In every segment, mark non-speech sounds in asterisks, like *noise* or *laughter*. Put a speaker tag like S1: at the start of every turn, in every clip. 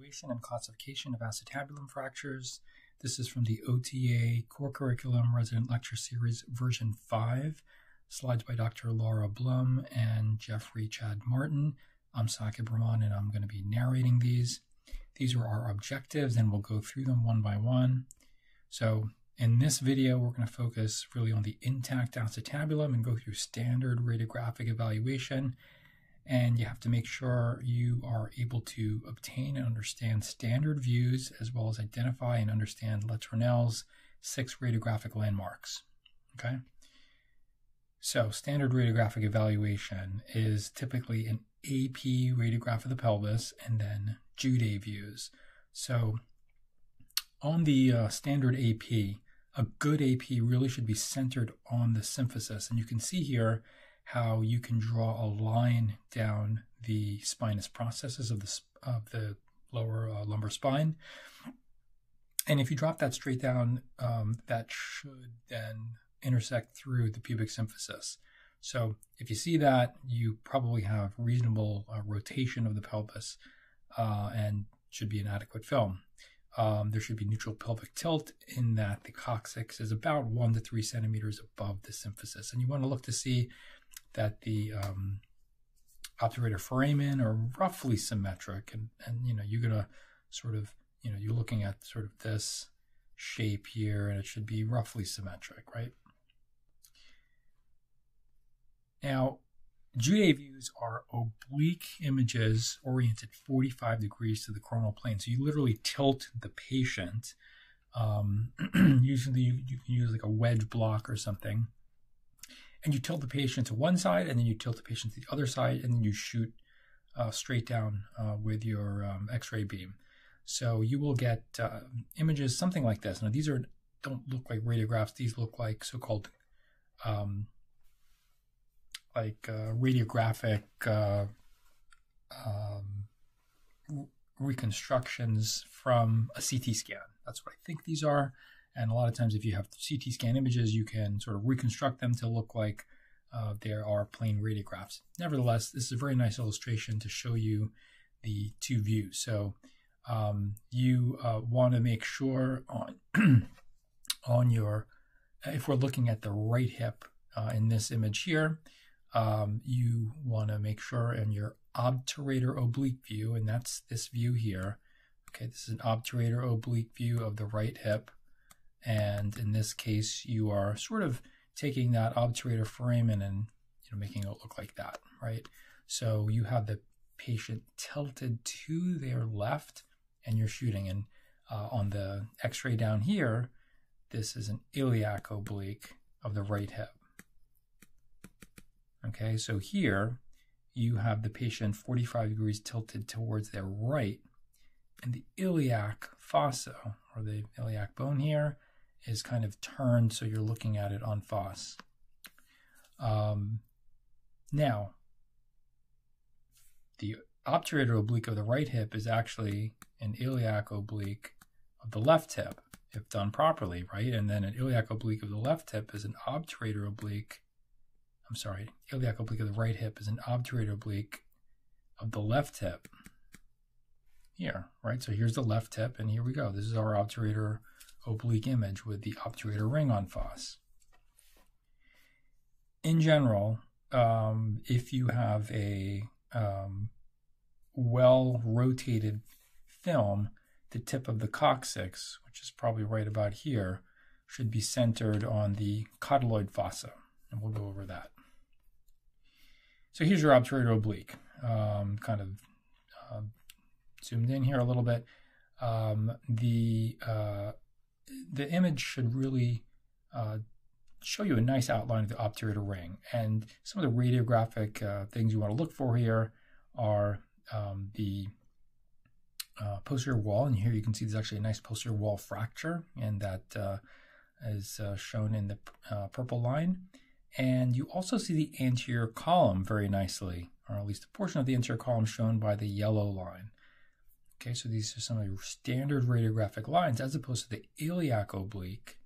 S1: Evaluation and Classification of Acetabulum Fractures. This is from the OTA Core Curriculum Resident Lecture Series version 5. Slides by Dr. Laura Blum and Jeffrey Chad Martin. I'm Sakib Rahman and I'm going to be narrating these. These are our objectives and we'll go through them one by one. So in this video, we're going to focus really on the intact acetabulum and go through standard radiographic evaluation and you have to make sure you are able to obtain and understand standard views as well as identify and understand Letournel's six radiographic landmarks. Okay. So, standard radiographic evaluation is typically an AP radiograph of the pelvis and then Judet views. So, on the uh, standard AP, a good AP really should be centered on the symphysis. And you can see here how you can draw a line down the spinous processes of the, of the lower uh, lumbar spine. And if you drop that straight down, um, that should then intersect through the pubic symphysis. So if you see that, you probably have reasonable uh, rotation of the pelvis uh, and should be an adequate film. Um, there should be neutral pelvic tilt in that the coccyx is about one to three centimeters above the symphysis. And you want to look to see that the um, obturator foramen are roughly symmetric, and and you know you're gonna sort of you know you're looking at sort of this shape here, and it should be roughly symmetric, right? Now, Judet views are oblique images oriented 45 degrees to the coronal plane. So you literally tilt the patient. Um, *clears throat* usually you, you, can use like a wedge block or something and you tilt the patient to one side, and then you tilt the patient to the other side, and then you shoot uh, straight down uh, with your um, X-ray beam. So you will get uh, images something like this. Now these are don't look like radiographs; these look like so-called um, like uh, radiographic uh, um, reconstructions from a CT scan. That's what I think these are. And a lot of times, if you have CT scan images, you can sort of reconstruct them to look like uh, there are plain radiographs. Nevertheless, this is a very nice illustration to show you the two views. So um, you uh, want to make sure on *clears throat* on your if we're looking at the right hip uh, in this image here, um, you want to make sure in your obturator oblique view, and that's this view here. Okay, this is an obturator oblique view of the right hip. And in this case, you are sort of taking that obturator foramen and you know making it look like that, right? So you have the patient tilted to their left and you're shooting. And uh, on the x-ray down here, this is an iliac oblique of the right hip. Okay, so here you have the patient 45 degrees tilted towards their right, and the iliac fossa, or the iliac bone here, is kind of turned so you're looking at it on face. Um, now, the obturator oblique of the right hip is actually an iliac oblique of the left hip, if done properly, right? And then an iliac oblique of the left hip is an obturator oblique. I'm sorry, iliac oblique of the right hip is an obturator oblique of the left hip. Here, right? So here's the left hip, and here we go. This is our obturator oblique image with the obturator ring on face. In general, um, if you have a um, well rotated film, the tip of the coccyx, which is probably right about here, should be centered on the cotyloid fossa, and we'll go over that. So here's your obturator oblique, um, kind of uh, zoomed in here a little bit. Um, the uh, the image should really uh, show you a nice outline of the obturator ring. And some of the radiographic uh, things you want to look for here are um, the uh, posterior wall. And here you can see there's actually a nice posterior wall fracture, and that uh, is uh, shown in the uh, purple line. And you also see the anterior column very nicely, or at least a portion of the anterior column shown by the yellow line. Okay, so these are some of the standard radiographic lines as opposed to the iliac oblique.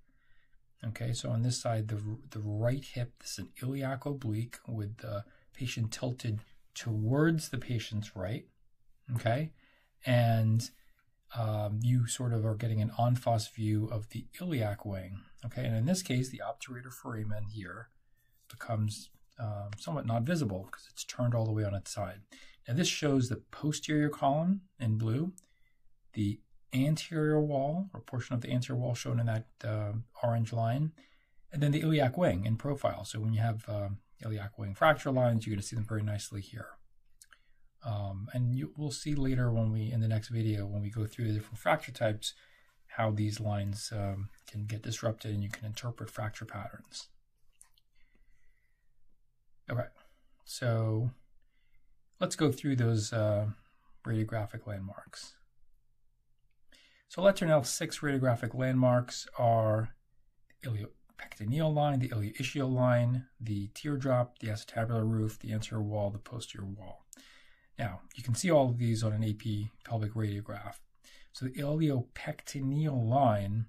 S1: Okay, so on this side, the, the right hip, this is an iliac oblique with the patient tilted towards the patient's right. Okay, and um, you sort of are getting an face view of the iliac wing. Okay, and in this case, the obturator foramen here becomes um, somewhat not visible because it's turned all the way on its side. Now this shows the posterior column in blue, the anterior wall or portion of the anterior wall shown in that uh, orange line, and then the iliac wing in profile. So when you have uh, iliac wing fracture lines, you're going to see them very nicely here. Um, and you, we'll see later when we, in the next video, when we go through the different fracture types, how these lines um, can get disrupted and you can interpret fracture patterns. Okay, so let's go through those uh, radiographic landmarks. So L 6 radiographic landmarks are the iliopectineal line, the ilioischial line, the teardrop, the acetabular roof, the anterior wall, the posterior wall. Now, you can see all of these on an AP pelvic radiograph. So the iliopectineal line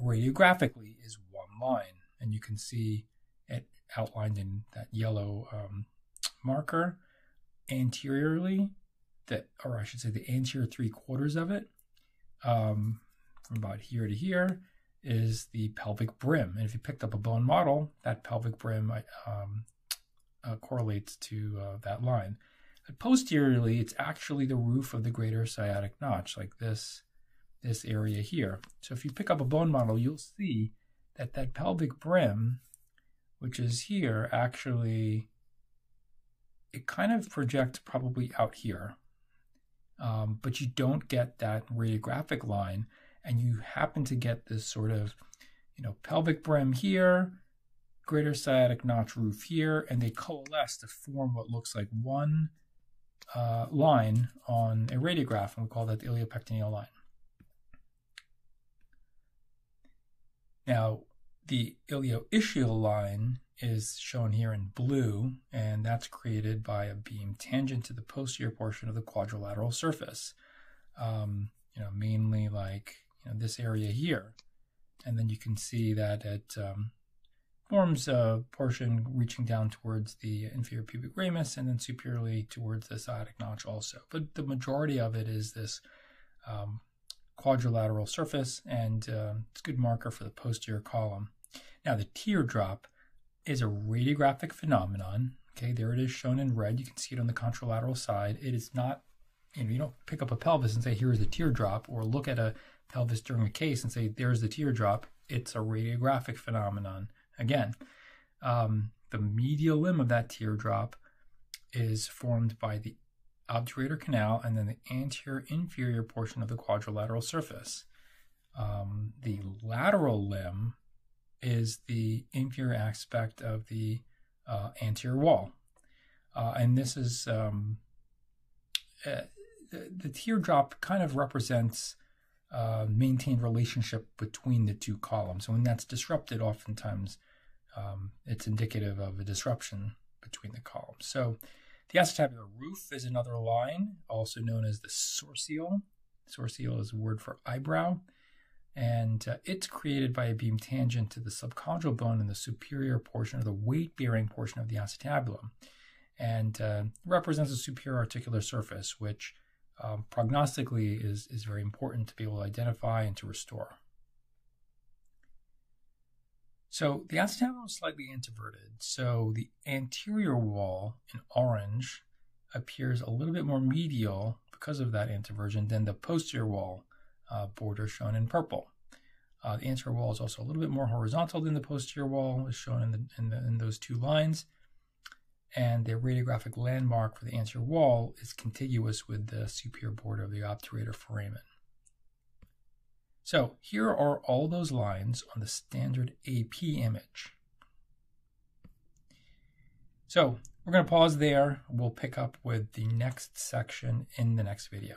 S1: radiographically is one line, and you can see it outlined in that yellow um, marker anteriorly, that, or I should say the anterior three quarters of it, um, from about here to here, is the pelvic brim. And if you picked up a bone model, that pelvic brim um, uh, correlates to uh, that line. But posteriorly, it's actually the roof of the greater sciatic notch, like this, this area here. So if you pick up a bone model, you'll see that that pelvic brim, which is here, actually, it kind of projects probably out here. Um, but you don't get that radiographic line, and you happen to get this sort of, you know, pelvic brim here, greater sciatic notch roof here, and they coalesce to form what looks like one uh, line on a radiograph, and we call that the iliopectineal line. Now, the ilioischial line is shown here in blue, and that's created by a beam tangent to the posterior portion of the quadrilateral surface. Um, you know, mainly like you know, this area here. And then you can see that it um, forms a portion reaching down towards the inferior pubic ramus and then superiorly towards the sciatic notch also. But the majority of it is this um, quadrilateral surface, and uh, it's a good marker for the posterior column. Now, the teardrop is a radiographic phenomenon. Okay, there it is shown in red. You can see it on the contralateral side. It is not, you know, you don't pick up a pelvis and say, here's the teardrop, or look at a pelvis during a case and say, there's the teardrop. It's a radiographic phenomenon. Again, um, the medial limb of that teardrop is formed by the obturator canal and then the anterior inferior portion of the quadrilateral surface. Um, the lateral limb is the inferior aspect of the uh, anterior wall. Uh, and this is um, uh, the, the, teardrop kind of represents uh, maintained relationship between the two columns. And when that's disrupted, oftentimes um, it's indicative of a disruption between the columns. So the acetabular roof is another line, also known as the sourcile. Sourcile is a word for eyebrow, and uh, it's created by a beam tangent to the subchondral bone in the superior portion or the weight-bearing portion of the acetabulum, and uh, represents a superior articular surface, which um, prognostically is, is very important to be able to identify and to restore. So the acetabulum is slightly introverted. So the anterior wall in orange appears a little bit more medial because of that introversion than the posterior wall uh, border shown in purple. Uh, the anterior wall is also a little bit more horizontal than the posterior wall, as shown in, the, in, the, in those two lines. And the radiographic landmark for the anterior wall is contiguous with the superior border of the obturator foramen. So here are all those lines on the standard AP image. So we're going to pause there. We'll pick up with the next section in the next video.